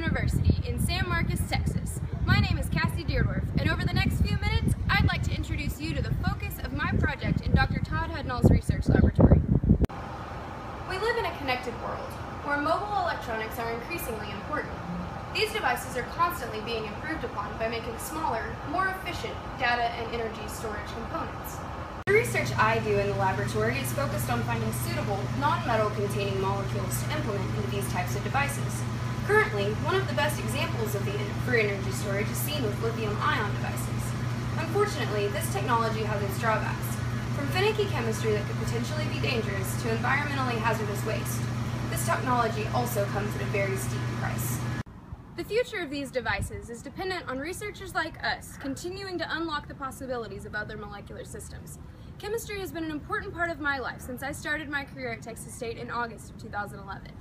University in San Marcos, Texas. My name is Cassie Deardorff, and over the next few minutes, I'd like to introduce you to the focus of my project in Dr. Todd Hudnall's research laboratory. We live in a connected world, where mobile electronics are increasingly important. These devices are constantly being improved upon by making smaller, more efficient data and energy storage components. The research I do in the laboratory is focused on finding suitable, non-metal containing molecules to implement into these types of devices. Currently, one of the best examples of the free energy storage is seen with lithium-ion devices. Unfortunately, this technology has its drawbacks, from finicky chemistry that could potentially be dangerous to environmentally hazardous waste. This technology also comes at a very steep price. The future of these devices is dependent on researchers like us continuing to unlock the possibilities of other molecular systems. Chemistry has been an important part of my life since I started my career at Texas State in August of 2011.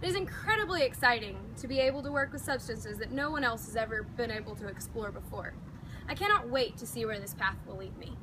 It is incredibly exciting to be able to work with substances that no one else has ever been able to explore before. I cannot wait to see where this path will lead me.